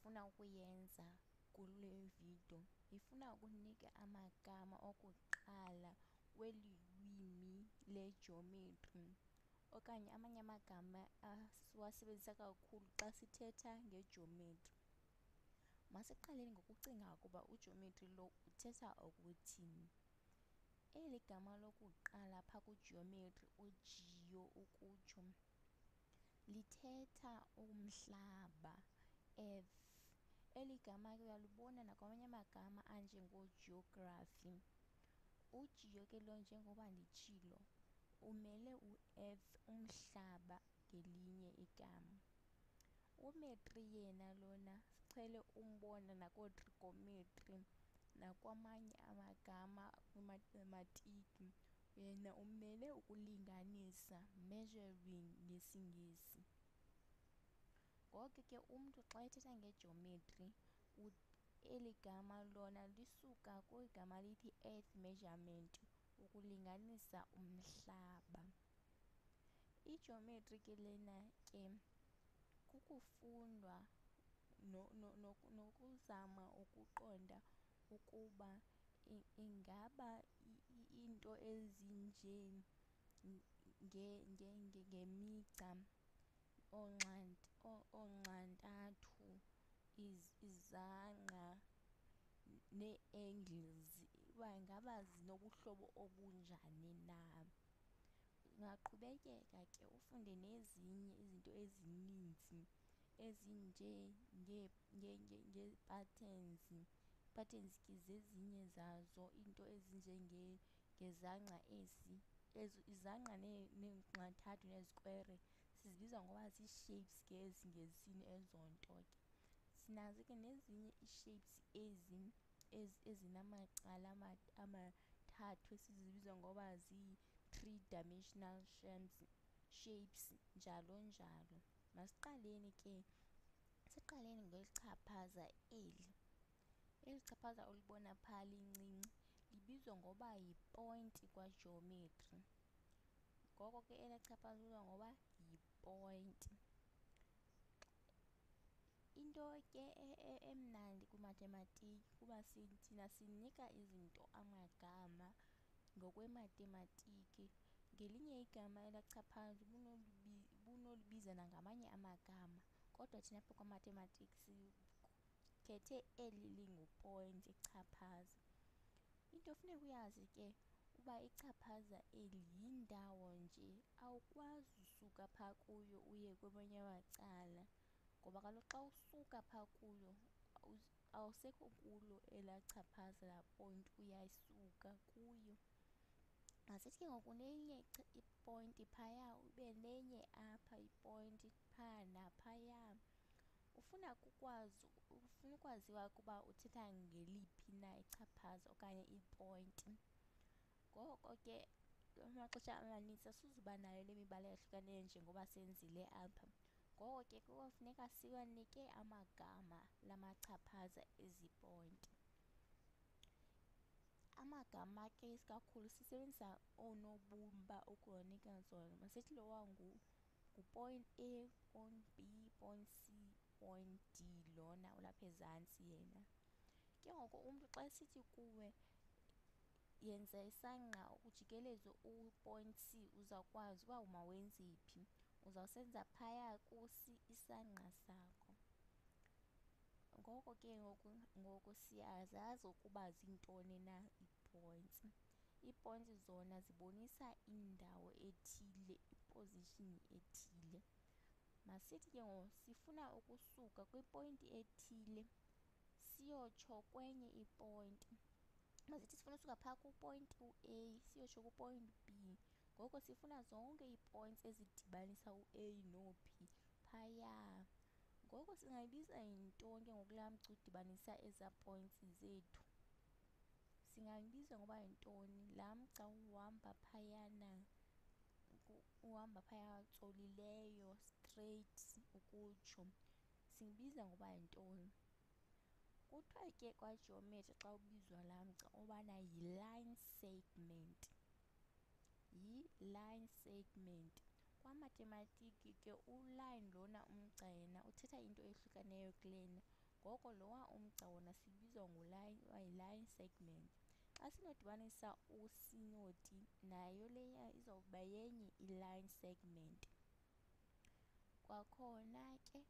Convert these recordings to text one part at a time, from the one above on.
endifuna ukuyenza kule video ifuna ukunika amagama okuqala weli lwimi lejometri okanye amanye amagama esiwasebenzisa kakhulu xa sithetha ngejometri masiqaleni ngokucinga ukuba ujometri lo uthetha ukuthini eli gama lokuqala pha kujometri u-geo ukutsho lithetha umhlaba earth eli gama ke uyalibona nakwamanye amagama anjengogeography ujio ke lo njengoba nditshilo umele u-earth umhlaba ngelinye igama. Umetri yena lona siqhele umbona nakootrigometri nakwamanye amagama kwimathematiki yena umele ukulinganisa measuring ngesingesi ngoko ke umntu xa ethetha ngejometri eli gama lona lisuka kwigama lithi earth measurement ukulinganisa umhlaba. Ijometri ke lena ke kukufundwa nokuzama ukuqonda ukuba ingaba iinto ezinje ngemigca oonxantathu izangqa nee-angles uba ingaba zinobuhlobo obunjani na? Ungaqhubekeka ke ufunde nezinye izinto ezininzi ezinjengee-patterns ii-patterns ke zezinye zazo iinto ezinjengezangqa ezi izangqa neenxantathu nezikwere sizibiza ngoba zii-shapes ke ezingezisini ezo nto ke. Sinazo ke nezinye ii-shapes ezi ezinamacala amathathu esizibiza ngoba zii-three dimensional shapes njalo njalo. Masiqaleni ke siqaleni ngelichaphaza eli. Eli chaphaza ulibona phaa lincinci libizwa ngoba yi-point kwageometry. Ngoko ke eli chaphaza libizwa ngoba yi-point into ke emnandi kwimathematiki kuba thina sinika izinto amagama ngokwematematiki ngelinye igama elaa chaphaza ubunolibiza nangamanye amagama kodwa thina apha kwamathematiki sikhethe eli lingu-point ichaphaza. Into funeka uyazi ke uba ichaphaza eli yindawo nje awukwazi usuka phaa kuyo uye kwamanye amacala ngoba kaloku xa usuka phaa kuyo awusekho kulo elaa chaphaza laa point uyasuka kuyo. Masithi ke ngoku nenye i-point phaya ube nenye apha i-point phaa naphaya ufuna ukwazi ufuna ukwaziwa ukuba uthetha ngeliphi na ichaphaza okanye i-point. Ngoko ke amaxesha amanintsi asizuba nayo le mibala yahlukeneyo njengoba senzile apha. Ngoko ke kuyofuneka siwanike amagama la machaphaza ezi point amagama ke isikakhulu sisebenzisa oonobumba ukuwanika zona. Masithi lowa ngu-point A point B point C point D lona ulapha ezantsi yena. Ke ngoku umntu xa esithi kuwe yenza isangqa ujikeleze u-point C uzawukwazi uba mawenze phi uzawusenza phaya ku-C isangqa sakho. Ngoko ke ngoku siyazazi ukuba zintoni na ii-points. Ii-points zona zibonisa indawo ethile i-position ethile. Masithi ke ngoku sifuna ukusuka kwi-point ethile siyotsho kwenye i-point masithi sifuna usuka phaa ku-point u-A siyotsho ku-point B. Ngoko sifuna zonke ii-points ezidibanisa u-A no-B phaya. Ngoko singayibiza yintoni ke ngoku laa mgca udibanisa ezaa points zethu. Singayibiza ngoba yintoni? Laa mgca uhamba phayana uhamba phaya tsolileyo straight ukutsho. Siyibiza ngoba yintoni? Kuthiwa ke kwageometry xa ubizwa laa mgca yi-line segment. Yi-line segment. Kwamatematiki ke u-line lona umgca uthetha into ehlukaneyo kulena ngoko lowa umgca wona sibizwa yi-line segment. Xa sinodibanisa u-c nayo leya izawuba yenye i-line segment. Kwakhona ke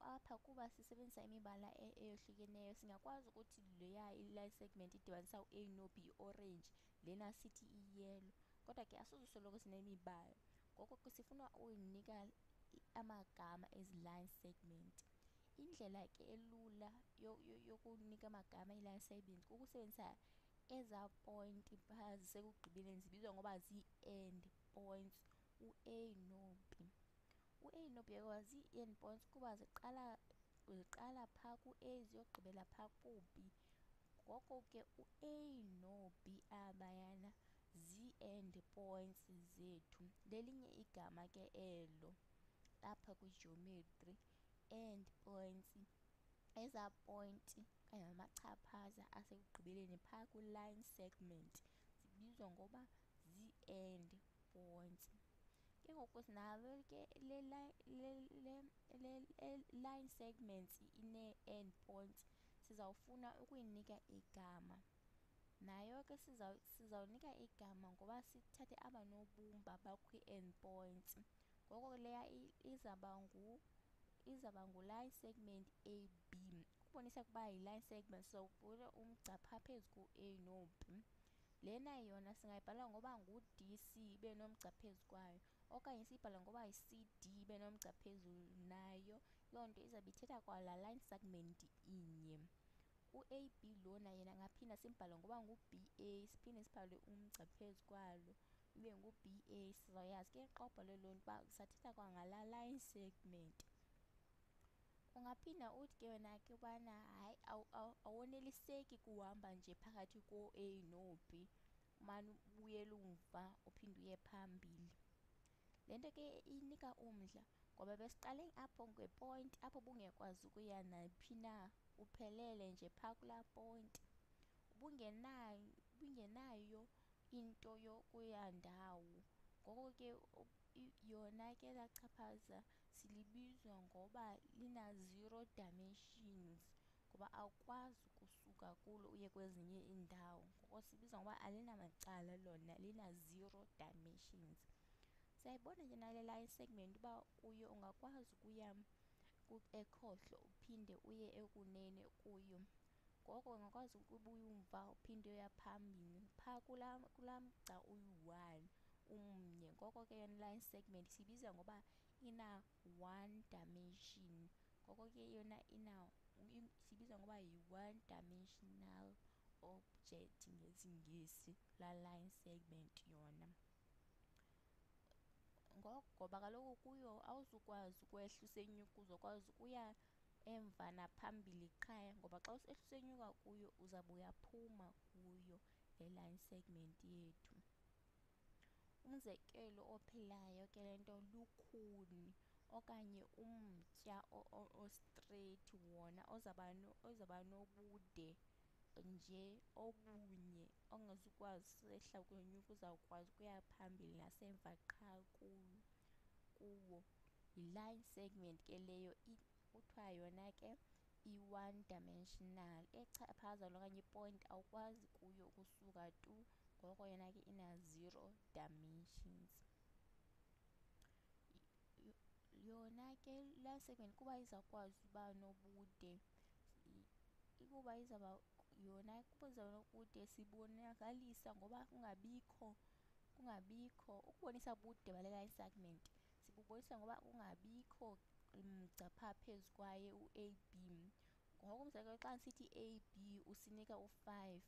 apha kuba sisebenzisa imibala eyohlukeneyo singakwazi ukuthi leya i-line segment idibanisa u-a no-b yi-orange lena sithi iyelo kodwa ke asizusoloko sinemibala. Ngoko ke sifuna uyinika amagama ezi line segment. Indlela ke elula yokunika amagama ii-line segment kukusebenzisa eza point phaa zisekugqibeleni zibizwa ngoba zii-end points. U-a no-b u-a no-b uyakwazi zii-end points kuba ziqala phaa ku-a ziyogqibela phaa ku-b. Ngoko ke u-a no-b abayana zii-end points zethu. Lelinye igama ke elo apha kwijometri end points eza point okanye amachaphaza asekugqibeleni phaa kwi-line segment zibizwa ngoba zii-end points ke ngoku nayo ke le line segments inee-end points sizawufuna ukuyinika igama nayo ke sizawunika igama ngoba sithathe aba nobumba bakwi-end points ngoko leya izawuba ngu izawuba ngu-line segment A B. Ukubonisa ukuba yi-line segment sizawuvula umgca phaa phezu ku-a no-b lena yona singayibhala ngoba ngu-d c ibe nomgca phezu kwayo okanye siyibhale ngoba yi-c d ibe nomgca phezulu nayo. Loo nto izawube ithetha kwalaa line segment inye. U-a b lona yena angaphinda simbhale ngoba ngu-b a siphinde sibhale umgca phezu kwalo. Ibe ngu-b a sizawuyazi ke xa ubhale loo nto uba sithetha kwangalaa line segment. Ungaphinda uthi ke wena ke ubana hayi awoneliseki kuhamba nje phakathi ko-a no-b. Umane ubuyela umva uphinde uye phambili le nto ke inika umdla ngoba besiqale apho nge-point apho ubungekwazi ukuya naphi na uphelele nje phaa kulaa point. Ubungenayo into yokuya ndawo. Ngoko ke yona ke elaa chaphaza silibiza ngoba lina-zero dimensions ngoba awukwazi ukusuka kulo uye kwezinye iindawo. Ngoko silibiza ngoba alinamacala lona lina-zero dimensions siyayibona ke nale line segment uba kuyo ungakwazi ukuya ekhohlo uphinde uye ekunene kuyo. Ngoko ungakwazi ukubuya umva uphinde uyaphambili phaa kulaa kula mgca uyi-one umnye. Ngoko ke yona line segment sibiza ngoba ina-one dimension. Ngoko ke yona ina sibiza ngoba yi-one dimensional object ngesingesi laa line segment yona. Ngoba kaloku kuyo awuzukwazi ukwehla usenyuka uzokwazi ukuya emva naphambili qha ngoba xa usehla usenyuka kuyo uzawube uyaphuma kuyo le line segment yethu. Umzekelo ophilayo ke le nto lukhuni okanye umtya o-straight wona ozawuba nobude nje obunye ongazukwazi usehla ukwenyuka uzawukwazi ukuya phambili nasemva qha kuwo. Yi-line segment ke leyo kuthiwa yona ke i-one dimensional echaphaza okanye i-point awukwazi kuyo ukusuka tu ngoko yona ke ina-zero dimensions. Yona ke i-line segment kuba izawukwazi uba nobude ukuba izawuba yona kuba izawuba nobude sibonakalisa ngoba kungabikho kungabikho ukubonisa ubude bale line segment sibubonisa ngoba kungabikho mgca phaa phezu kwayo u-a b. Ngoko umzekelo xa ndisithi a b usinika u-five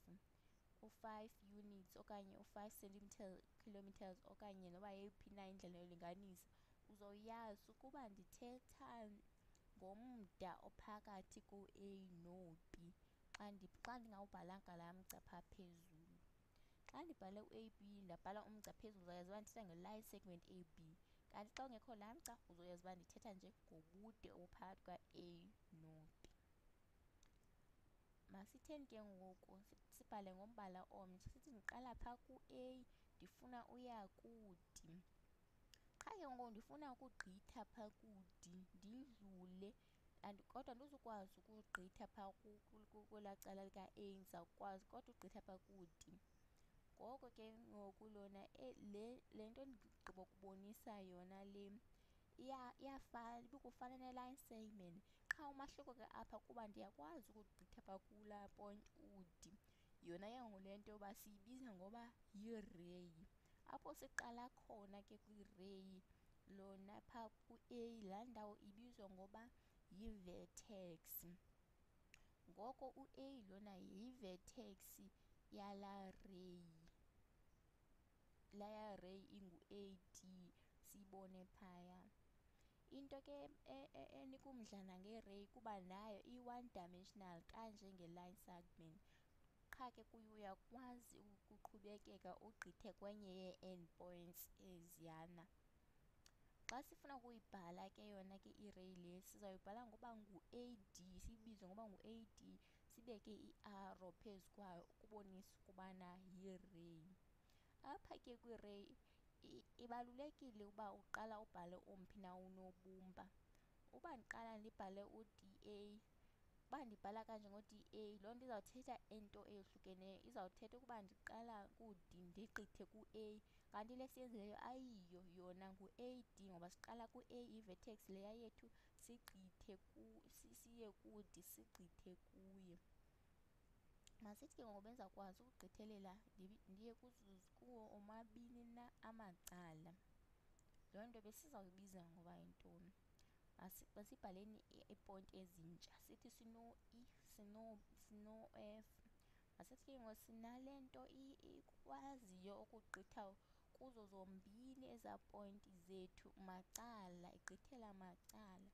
u-five units okanye u-five centimetre kilometres okanye noba yeyiphi na indlela yolinganisa uzowuyazi ukuba ndithetha ngomda ophakathi ko-a no-b xa xa ndingawubhalanga laa mgca phaa phezulu. Xa ndibhale u-a b ndabhala umgca phezulu uzawuyazi uba ndithetha nge-line segment a b. Kanti xa ungekho laa mgca uzoyazi uba ndithetha nje ngobude obuphakathi kwa-a no-b. Masitheni ke ngoku sibhale ngombala omnye sithi ndiqala phaa ku-a ndifuna uya ku-d. Qha ke ngoku ndifuna ukugqitha phaa ku-d ndidlule kodwa andizukwazi ukugqitha phaa kwelaa cala lika-a ndizawukwazi kodwa ugqitha phaa ku-d ngoko ke ngoku lona le le nto ndigqibokubonisa yona le iyafana ibikufana ne-line segment qha umahluko ke apha kuba ndiyakwazi ukugqitha phaa kulaa point u-d yona ke ngoku le nto yoba siyibiza ngoba yi-ray. Apho siqala khona ke kwi-ray lona phaa ku-a laa ndawo ibizwa ngoba yi-vertex. Ngoko u-a lona yi-vertex yalaa ray laya ray ingu-A_D siyibone phaya. Into ke enika umdla nange-ray kuba nayo iyi-one dimensional kanje nge-line segment. Qha ke kuyo uyakwazi ukuqhubekeka ugqithe kwenye yee-end points eziyana xa sifuna ukuyibhala ke yona ke i-ray le sizoyibhala ngoba ngu-ad siyibize ngoba ngu-ad sibeke i-arrow phezu kwayo ukubonisa ukubana yi-ray apha ke kwi-ray ibalulekile uba uqala ubhale omphi na unobumba. Uba ndiqala ndibhale u-da uba ndibhala kanje ngo-D_A loo nto izawuthetha into eyohlukeneyo. Izawuthetha ukuba ndiqala ku-D ndigqithe ku-A. Kanti le siyenzileyo ayiyo yona ngu-A_D ngoba siqala ku-A yi-vertex leya yethu sigqithe siye ku-D sigqithe kuye. Masithi ke ngoku bendizawukwazi ukugqithelela ndiye kuwo omabini na amacala. Loo nto besizawuyibiza ngoba yintoni masibhaleni ii-point ezintsha. Sithi sino-E sino-F masithi ke ngoku sinale nto ikwaziyo ukugqitha kuzo zombini ezaa point zethu macala igqithela macala.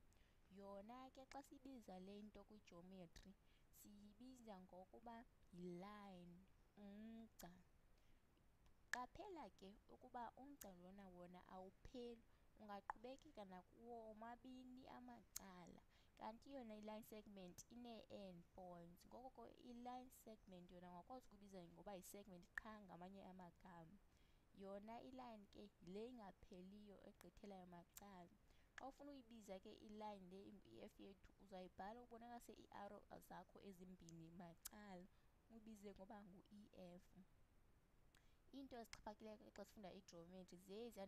Yona ke xa siyibiza le nto kwijometri siyibiza ngokuba yi-line umgca. Qaphela ke ukuba umgca lona wona awupheli ungaqhubekeka nakuwo omabini amacala. Kanti yona i-line segment inee-end points. Ngoko ko i-line segment yona ungakwazi ukubiza ngoba yi-segment qha ngamanye amagama. Yona i-line ke yile ingapheliyo egqithelayo macala xa ufuna uyibiza ke i-line le i-f yethu uzayibhala ubonakase ii-arrow zakho ezimbini macala. Ubize ngoba ngu-ef iinto ezixhaphakileyo ke xa sifunda ijometri zeziya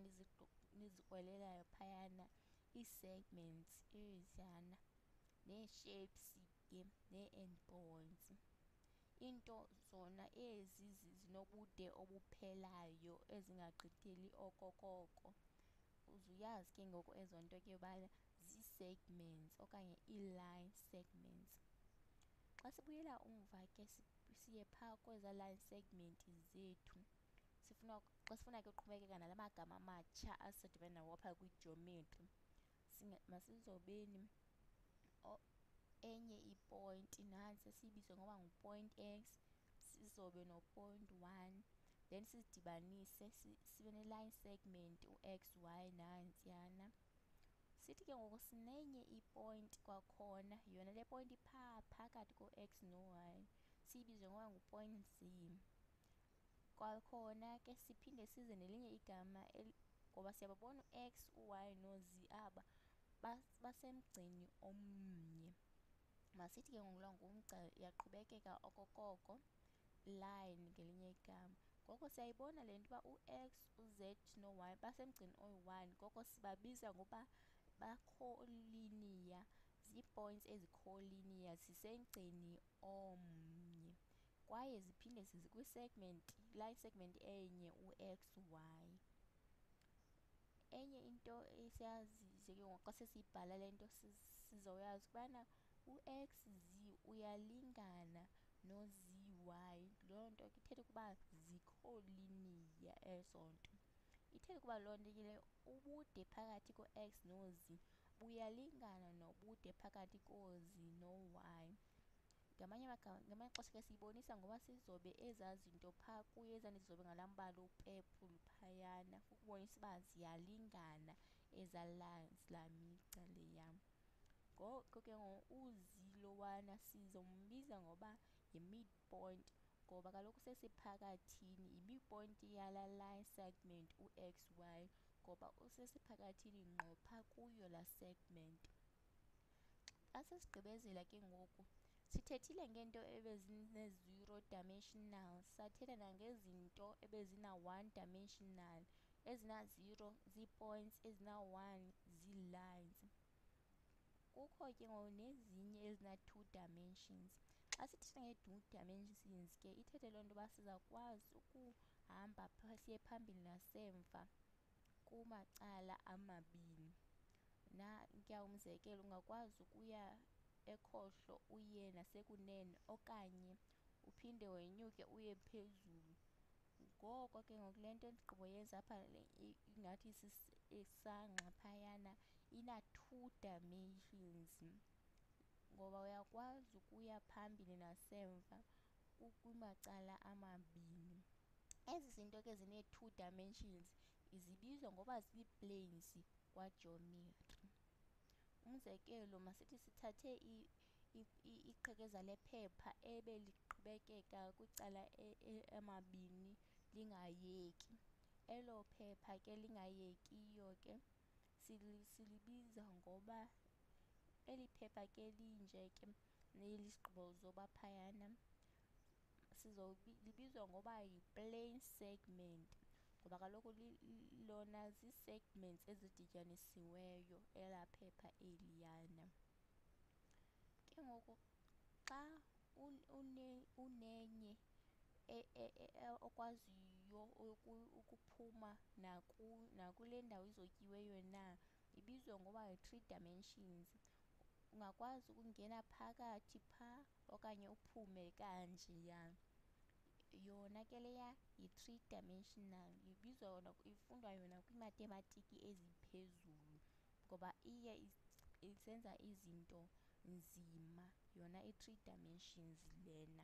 ndizikrwelelayo phayana ii-segments eziyana nee-shapes ke nee-end points. Iinto zona ezi zinobude obuphelayo ezingagqitheli okokoko. Uzuyazi ke ngoku ezo nto ke ubana zii-segments okanye ii-line segments. Xa sibuyela umva ke siye phaa kwezaa line segment zethu sifuna xa sifuna ke uqhubekeka nala magama matsha asizodibana nawo apha kwijometri masizobeni enye i-point nantsi siyibize ngoba ngu-point X sizobe no-point one then sizidibanise sibe ne-line segment u-X Y nantiyana sithi ke ngoku sinenye i-point kwakhona yona le point iphaa phakathi ko-X no-Y siyibize ngoba ngu-point Z kwakhona ke siphinde size nelinye igama ngoba siyababona u-X u-Y no-Z aba basemgceni omnye masithi ke ngoku lo ngumgca iyaqhubekeka okokoko line ngelinye igama. Ngoko siyayibona le nto uba u-X u-Z no-Y basemgceni oyi-one. Ngoko sibabiza ngoba bakho-linear zii-points ezikho-linear zisemgceni omnye. Kwaye ziphinde zikwi-segment line segment enye u-X Y. Enye into esiyaziyo ke ngoku xa sesiyibhala le nto sizawuyazi ukubana u-X Z uyalingana no-Z Y. Loo nto ke ithetha ukuba zikho-linear ezo nto. Ithetha ukuba loo nto ke leyo ubude phakathi ko-X no-Z buyalingana nobude phakathi koo-Z no-Y. Ngamanye amagama ngamanye amaxesha ke siyibonisa ngoba sizobe ezaa zinto phaa kuyo ezaa ndizobe ngala mbala u-purple phayana ukubonisa uba ziyalingana ezaa lines laa migca leya. Ngoko ke ngoku u-Z lowana sizombiza ngoba yi-midpoint ngoba kaloku usesiphakathini yi-midpoint yalaa line segment u-X Y ngoba usesiphakathini ngqo phaa kuyo laa segment. Xa sesigqibezela ke ngoku sithethile ngento ebezine-zero dimensional sathetha nangezinto ebezina-one dimensional ezina-zero zii-points ezina-one zii-lines. Kukho ke ngoku nezinye ezina-two dimensions. Xa sithetha nge-two dimensions ke ithethe loo nto uba sizawukwazi ukuhamba siye phambili nasemva kumacala amabini. Na nankuya umzekelo ungakwazi ukuya ekhohlo uye nasekunene okanye uphinde wenyuke uye phezulu. Ngoko ke ngoku le nto endigqiboyenza apha ingathi isangqa phayana ina-two dimensions. Ngoba uyakwazi ukuya phambili nasemva kumacala amabini. Ezi zinto ke zinee-two dimensions zibizwa ngoba zii-planes kwajometri umzekelo masithi sithathe iqhekeza lephepha ebeliqhubekeka kwicala amabini lingayeki. Elo phepha ke lingayekiyo ke silibiza ngoba eli phepha ke linje ke neli sigqibo zoba phayana libizwa ngoba yi-plane segment. Ngoba kaloku lona zii-segments ezidityanisiweyo elaa phepha eliyana. Ke ngoku xa unenye okwaziyo ukuphuma nakule ndawo izotyiweyo na ibizwa ngoba yi-three dimensions ungakwazi ukungena phakathi phaa okanye uphume kanjeya yona ke leya yi-three dimensional ibizwa yona ifundwa yona kwiimathematiki eziphezulu ngoba iye isenza izinto nzima yona i-three dimensions lena.